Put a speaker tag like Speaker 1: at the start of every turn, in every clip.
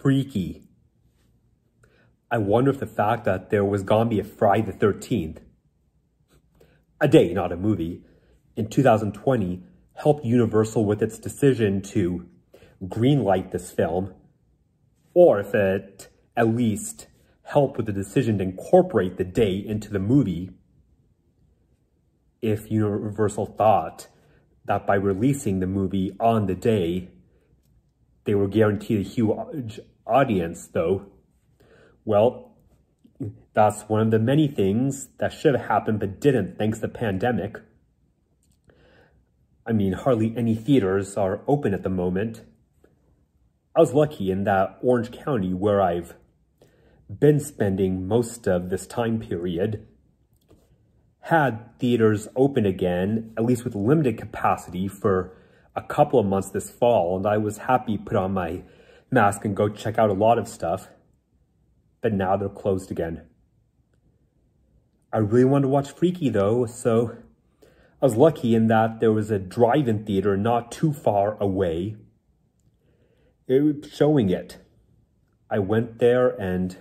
Speaker 1: Freaky. I wonder if the fact that there was gonna be a Friday the 13th, a day, not a movie, in 2020 helped Universal with its decision to greenlight this film, or if it at least helped with the decision to incorporate the day into the movie if Universal thought that by releasing the movie on the day, they were guaranteed a huge audience, though. Well, that's one of the many things that should have happened but didn't thanks to the pandemic. I mean, hardly any theaters are open at the moment. I was lucky in that Orange County, where I've been spending most of this time period, had theaters open again, at least with limited capacity for a couple of months this fall, and I was happy to put on my mask and go check out a lot of stuff. But now they're closed again. I really wanted to watch Freaky though, so I was lucky in that there was a drive-in theater not too far away it was showing it. I went there and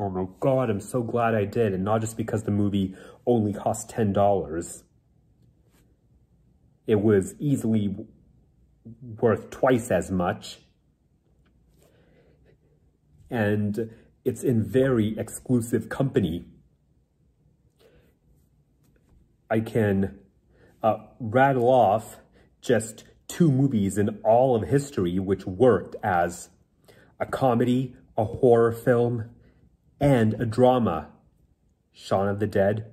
Speaker 1: oh my god, I'm so glad I did. And not just because the movie only cost $10. It was easily worth twice as much. And it's in very exclusive company. I can uh, rattle off just two movies in all of history which worked as a comedy, a horror film, and a drama. Shaun of the Dead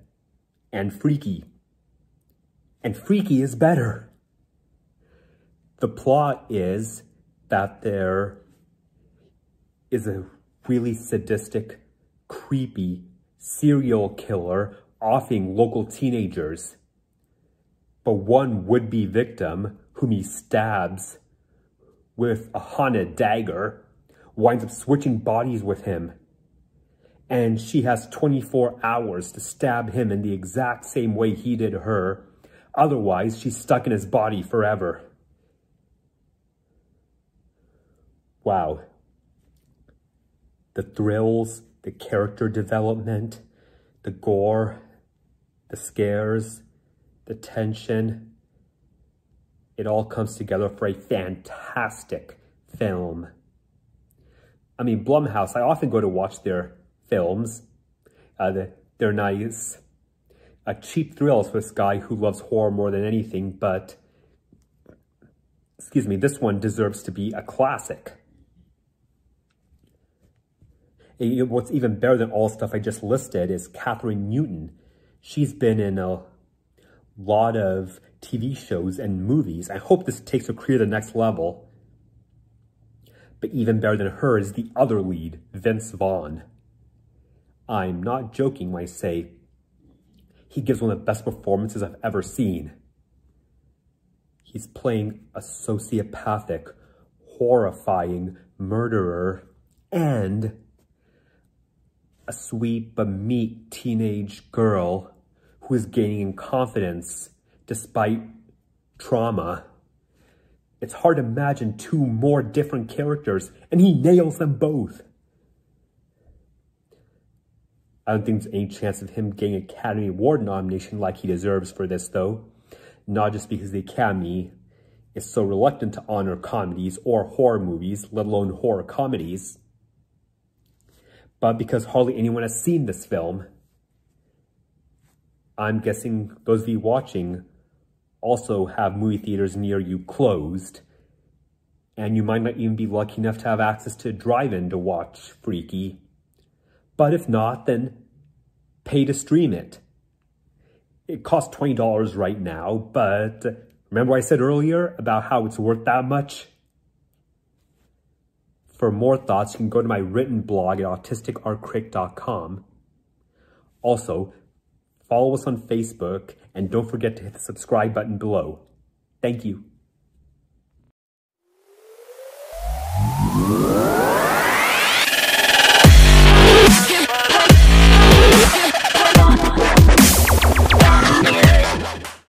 Speaker 1: and Freaky. And Freaky is better. The plot is that there is a really sadistic, creepy serial killer offing local teenagers. But one would-be victim whom he stabs with a haunted dagger winds up switching bodies with him. And she has 24 hours to stab him in the exact same way he did her. Otherwise, she's stuck in his body forever. Wow the thrills, the character development, the gore, the scares, the tension. It all comes together for a fantastic film. I mean, Blumhouse, I often go to watch their films. Uh, they're nice. A cheap thrills for this guy who loves horror more than anything, but, excuse me, this one deserves to be a classic what's even better than all stuff I just listed is Kathryn Newton. She's been in a lot of TV shows and movies. I hope this takes her career to the next level. But even better than her is the other lead, Vince Vaughn. I'm not joking when I say he gives one of the best performances I've ever seen. He's playing a sociopathic, horrifying murderer and a sweet but meek teenage girl who is gaining confidence despite trauma. It's hard to imagine two more different characters, and he nails them both. I don't think there's any chance of him getting an Academy Award nomination like he deserves for this, though. Not just because the Academy is so reluctant to honor comedies or horror movies, let alone horror comedies but because hardly anyone has seen this film, I'm guessing those of you watching also have movie theaters near you closed, and you might not even be lucky enough to have access to a drive-in to watch Freaky. But if not, then pay to stream it. It costs $20 right now, but remember I said earlier about how it's worth that much? For more thoughts, you can go to my written blog at autisticartcritic.com. Also, follow us on Facebook and don't forget to hit the subscribe button below. Thank you.